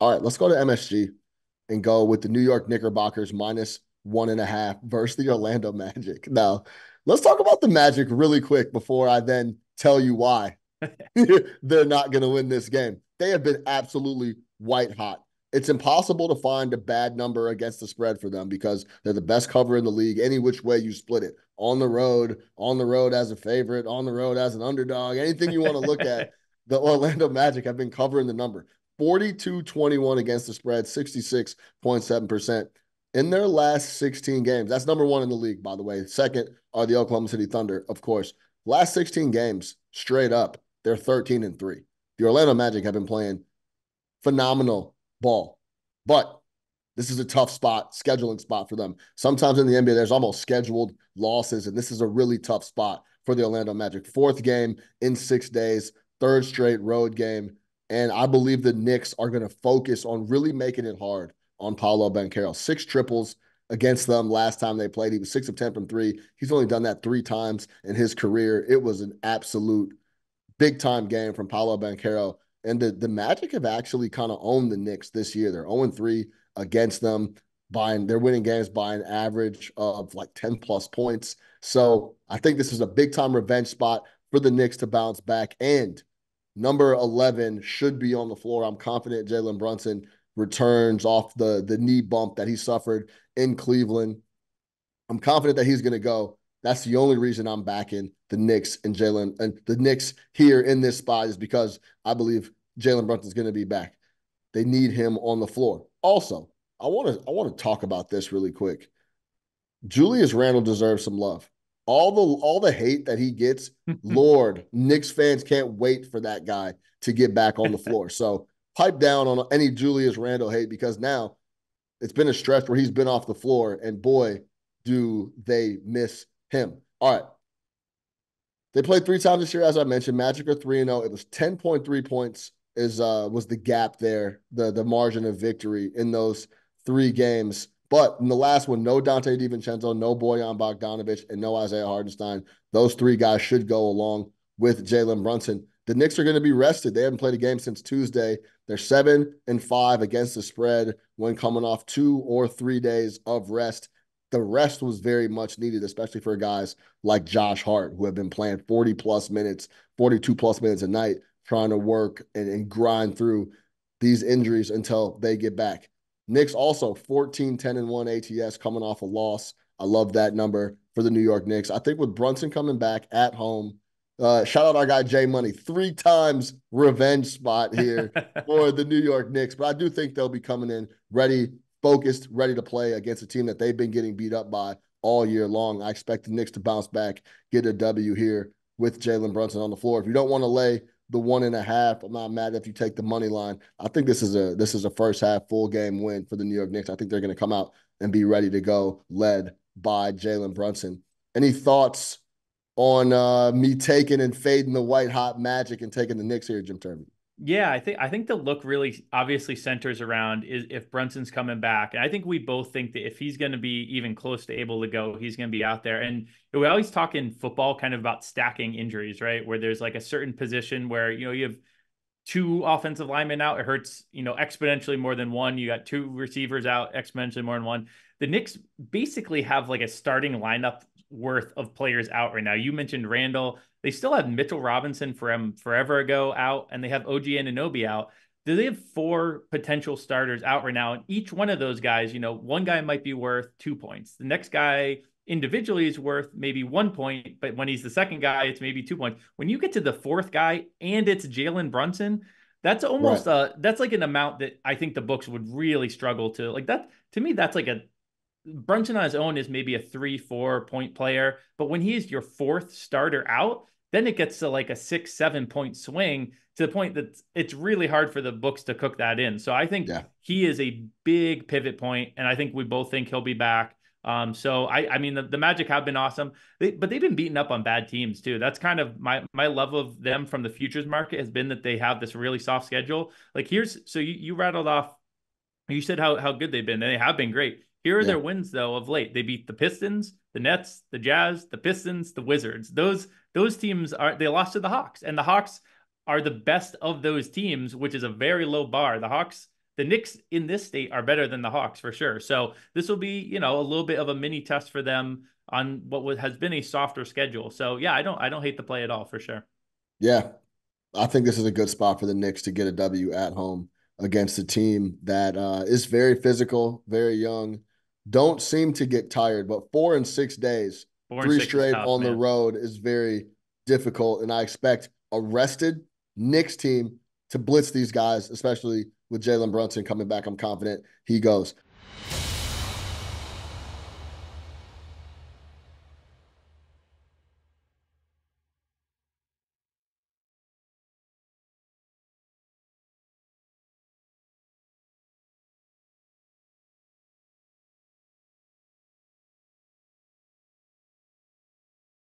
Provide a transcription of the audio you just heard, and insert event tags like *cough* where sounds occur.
All right, let's go to MSG and go with the New York Knickerbockers minus one and a half versus the Orlando *laughs* Magic. Now, let's talk about the Magic really quick before I then tell you why *laughs* they're not going to win this game. They have been absolutely white hot. It's impossible to find a bad number against the spread for them because they're the best cover in the league, any which way you split it. On the road, on the road as a favorite, on the road as an underdog, anything you want to look at, *laughs* the Orlando Magic have been covering the number. 42 21 against the spread, 66.7% in their last 16 games. That's number one in the league, by the way. Second are the Oklahoma City Thunder, of course. Last 16 games, straight up, they're 13 and 3. The Orlando Magic have been playing phenomenal ball. But this is a tough spot, scheduling spot for them. Sometimes in the NBA, there's almost scheduled losses, and this is a really tough spot for the Orlando Magic. Fourth game in six days, third straight road game. And I believe the Knicks are going to focus on really making it hard on Paolo Banchero. Six triples against them last time they played. He was six of 10 from three. He's only done that three times in his career. It was an absolute big time game from Paolo Banchero. And the, the Magic have actually kind of owned the Knicks this year. They're 0 3 against them. Buying, they're winning games by an average of like 10 plus points. So I think this is a big time revenge spot for the Knicks to bounce back. And number 11 should be on the floor. I'm confident Jalen Brunson returns off the the knee bump that he suffered in Cleveland. I'm confident that he's going to go. That's the only reason I'm backing the Knicks and Jalen and the Knicks here in this spot is because I believe Jalen Brunson's going to be back. They need him on the floor. Also, I want to I want to talk about this really quick. Julius Randle deserves some love. All the all the hate that he gets, *laughs* Lord, Knicks fans can't wait for that guy to get back on the *laughs* floor. So pipe down on any Julius Randle hate because now it's been a stretch where he's been off the floor, and boy, do they miss him. All right. They played three times this year, as I mentioned. Magic are 3 and 0. It was 10.3 points is uh was the gap there, the the margin of victory in those three games. But in the last one, no Donte DiVincenzo, no Bojan Bogdanovic, and no Isaiah Hartenstein. Those three guys should go along with Jalen Brunson. The Knicks are going to be rested. They haven't played a game since Tuesday. They're seven and five against the spread when coming off two or three days of rest. The rest was very much needed, especially for guys like Josh Hart, who have been playing 40 plus minutes, 42 plus minutes a night, trying to work and, and grind through these injuries until they get back. Knicks also 14, 10, and 1 ATS coming off a loss. I love that number for the New York Knicks. I think with Brunson coming back at home, uh, shout out our guy Jay Money, three times revenge spot here *laughs* for the New York Knicks. But I do think they'll be coming in ready, focused, ready to play against a team that they've been getting beat up by all year long. I expect the Knicks to bounce back, get a W here with Jalen Brunson on the floor. If you don't want to lay the one and a half, I'm not mad if you take the money line. I think this is a this is a first half full game win for the New York Knicks. I think they're going to come out and be ready to go, led by Jalen Brunson. Any thoughts on uh, me taking and fading the white hot magic and taking the Knicks here, Jim Turvey. Yeah, I think I think the look really obviously centers around is if Brunson's coming back, and I think we both think that if he's going to be even close to able to go, he's going to be out there. And we always talk in football kind of about stacking injuries, right? Where there's like a certain position where you know you have two offensive linemen out, it hurts you know exponentially more than one. You got two receivers out, exponentially more than one. The Knicks basically have like a starting lineup worth of players out right now. You mentioned Randle. They still have Mitchell Robinson from forever ago out, and they have OG Anunoby out. Do they have four potential starters out right now? And each one of those guys, you know, one guy might be worth two points. The next guy individually is worth maybe one point, but when he's the second guy, it's maybe two points. When you get to the fourth guy and it's Jalen Brunson, that's almost right. uh that's like an amount that I think the books would really struggle to like that to me that's like a Brunson on his own is maybe a three, four point player, but when he's your fourth starter out, then it gets to like a six, seven point swing to the point that it's really hard for the books to cook that in. So I think yeah. he is a big pivot point, and I think we both think he'll be back. Um, so I, I mean, the, the Magic have been awesome, they, but they've been beaten up on bad teams too. That's kind of my my love of them from the futures market has been that they have this really soft schedule. Like here's so you you rattled off, you said how how good they've been. They have been great. Here are yeah. their wins though of late. They beat the Pistons, the Nets, the Jazz, the Pistons, the Wizards. Those those teams are they lost to the Hawks, and the Hawks are the best of those teams, which is a very low bar. The Hawks the Knicks in this state are better than the Hawks for sure. So this will be, you know, a little bit of a mini test for them on what was, has been a softer schedule. So yeah, I don't I don't hate the play at all for sure. Yeah. I think this is a good spot for the Knicks to get a W at home against a team that uh, is very physical, very young, don't seem to get tired, but four and six days, four three straight tough, on man. the road is very difficult. And I expect a rested Knicks team to blitz these guys, especially with Jalen Brunson coming back. I'm confident he goes.